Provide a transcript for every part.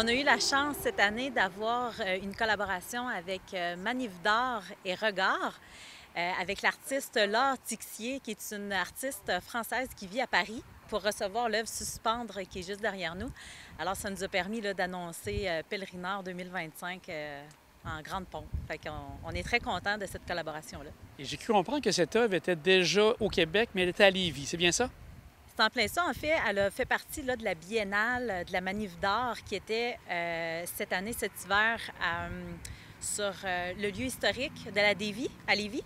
On a eu la chance cette année d'avoir euh, une collaboration avec euh, Manif d'art et Regard, euh, avec l'artiste Laure Tixier, qui est une artiste française qui vit à Paris, pour recevoir l'œuvre Suspendre qui est juste derrière nous. Alors, ça nous a permis d'annoncer Pèlerinard 2025 en grande pompe. Fait on est très content de cette collaboration-là. Et j'ai cru comprendre que cette œuvre était déjà au Québec, mais elle était à Lévis. C'est bien ça? En plein ça. En fait, elle a fait partie de la biennale de la Manif d'art qui était euh, cette année, cet hiver, euh, sur euh, le lieu historique de la Dévie, à Lévis.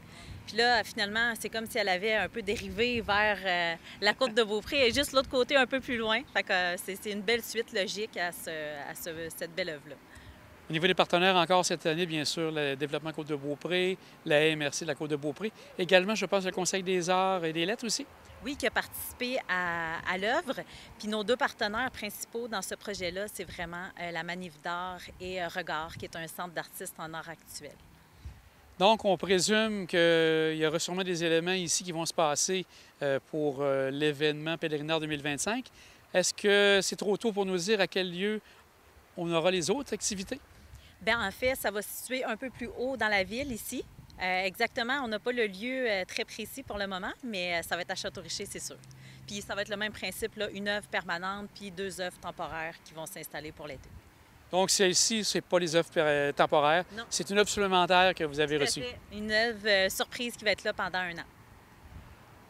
Puis là, finalement, c'est comme si elle avait un peu dérivé vers la côte de Beaupré et juste l'autre côté, un peu plus loin. Fait c'est une belle suite logique à, cette belle œuvre-là. Au niveau des partenaires, encore cette année, bien sûr, le développement Côte de Beaupré, la MRC de la Côte de Beaupré. Également, je pense, le Conseil des arts et des lettres aussi oui, qui a participé à, l'œuvre. Puis nos deux partenaires principaux dans ce projet-là, c'est vraiment euh, la Manif d'art et euh, Regard, qui est un centre d'artistes en art actuel. Donc, on présume qu'il y aura sûrement des éléments ici qui vont se passer euh, pour l'événement pèlerinaire 2025. Est-ce que c'est trop tôt pour nous dire à quel lieu on aura les autres activités? Bien, en fait, ça va se situer un peu plus haut dans la ville ici, euh, exactement, on n'a pas le lieu euh, très précis pour le moment, mais euh, ça va être à Château-Richer, c'est sûr. Puis ça va être le même principe, là, une œuvre permanente puis deux œuvres temporaires qui vont s'installer pour l'été. Donc, celle-ci, ce n'est pas les œuvres temporaires, c'est une œuvre supplémentaire que vous avez reçue. Une œuvre surprise qui va être là pendant un an.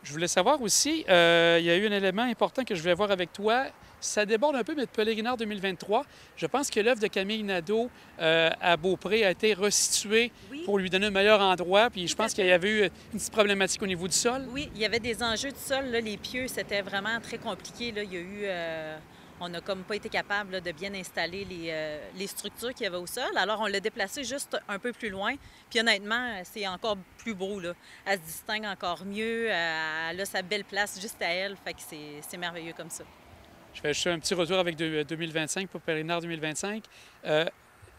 Je voulais savoir aussi, il y a eu un élément important que je voulais voir avec toi. Ça déborde un peu, mais de Pèlerinard 2023, je pense que l'œuvre de Camille Nadeau euh, à Beaupré a été resituée pour lui donner un meilleur endroit. Puis je pense qu'il y avait eu une petite problématique au niveau du sol. Oui, il y avait des enjeux de sol. Les pieux, c'était vraiment très compliqué. Là. Il y a eu. Euh, on n'a comme pas été capable de bien installer les, euh, les structures qu'il y avait au sol. Alors, on l'a déplacé juste un peu plus loin. Puis honnêtement, c'est encore plus beau. Là. Elle se distingue encore mieux. Elle a sa belle place juste à elle. Fait que c'est merveilleux comme ça. Je fais juste un petit retour avec 2025 pour Périnaire 2025. Euh,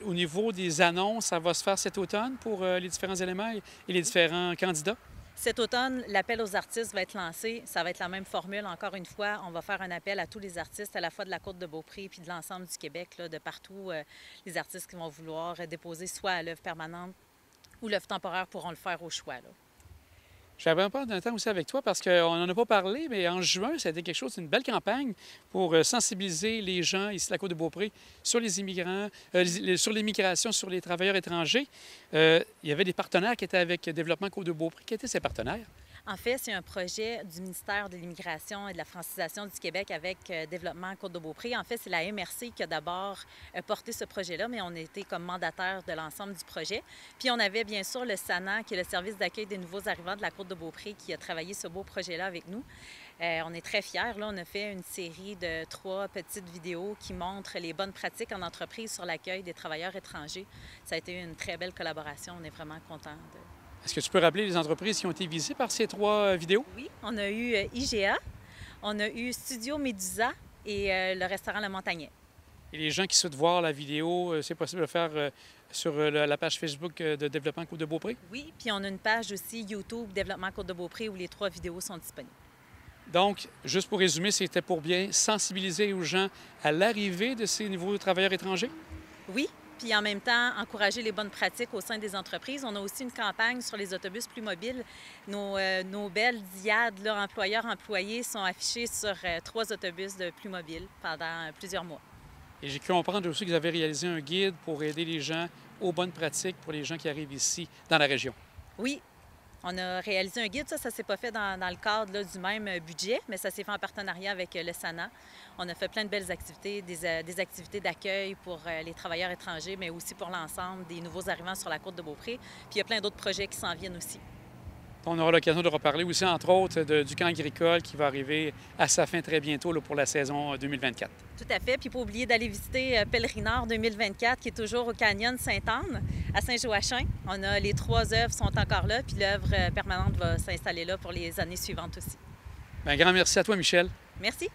au niveau des annonces, ça va se faire cet automne pour euh, les différents éléments et les différents candidats? Cet automne, l'appel aux artistes va être lancé. Ça va être la même formule. Encore une fois, on va faire un appel à tous les artistes, à la fois de la Côte de Beaupré puis de l'ensemble du Québec, là, de partout. Euh, les artistes qui vont vouloir déposer soit à l'œuvre permanente ou l'œuvre temporaire pourront le faire au choix. J'avais pas d'un temps aussi avec toi parce qu'on n'en a pas parlé, mais en juin, ça a été quelque chose, une belle campagne pour euh, sensibiliser les gens ici à la Côte-de-Beaupré sur les immigrants, euh, sur l'immigration, sur les travailleurs étrangers. Euh, il y avait des partenaires qui étaient avec Développement Côte-de-Beaupré. Qui étaient ces partenaires? En fait, c'est un projet du ministère de l'Immigration et de la francisation du Québec avec euh, Développement Côte-de-Beaupré. En fait, c'est la MRC qui a d'abord euh, porté ce projet-là, mais on était comme mandataire de l'ensemble du projet. Puis on avait bien sûr le SANA, qui est le service d'accueil des nouveaux arrivants de la Côte-de-Beaupré, qui a travaillé ce beau projet-là avec nous. Euh, on est très fiers. Là, on a fait une série de trois petites vidéos qui montrent les bonnes pratiques en entreprise sur l'accueil des travailleurs étrangers. Ça a été une très belle collaboration. On est vraiment contents de, est-ce que tu peux rappeler les entreprises qui ont été visées par ces trois euh, vidéos? Oui, on a eu euh, IGA, on a eu Studio Medusa et euh, le restaurant Le Montagnet. Et les gens qui souhaitent voir la vidéo, c'est possible de le faire sur la page Facebook de Développement Côte de Beaupré? Oui, puis on a une page aussi YouTube Développement Côte de Beaupré où les trois vidéos sont disponibles. Donc, juste pour résumer, c'était pour bien sensibiliser aux gens à l'arrivée de ces nouveaux travailleurs étrangers? Oui, puis en même temps encourager les bonnes pratiques au sein des entreprises. On a aussi une campagne sur les autobus plus mobiles. Nos, euh, nos belles diades, employeurs-employés, sont affichés sur euh, trois autobus de plus mobiles pendant euh, plusieurs mois. Et j'ai cru comprendre aussi que vous avez réalisé un guide pour aider les gens aux bonnes pratiques pour les gens qui arrivent ici dans la région. Oui, on a réalisé un guide, ça, ça s'est pas fait dans, le cadre du même budget, mais ça s'est fait en partenariat avec euh, le SANA. On a fait plein de belles activités, des, euh, activités d'accueil pour euh, les travailleurs étrangers, mais aussi pour l'ensemble des nouveaux arrivants sur la côte de Beaupré. Puis il y a plein d'autres projets qui s'en viennent aussi. On aura l'occasion de reparler aussi, entre autres, du camp agricole qui va arriver à sa fin très bientôt pour la saison 2024. Tout à fait. Puis pas oublier d'aller visiter euh, Pèlerinard 2024 qui est toujours au Canyon Sainte-Anne à Saint-Joachim. On a les trois œuvres sont encore là, puis l'œuvre euh, permanente va s'installer là pour les années suivantes aussi. Bien, grand merci à toi, Michel. Merci.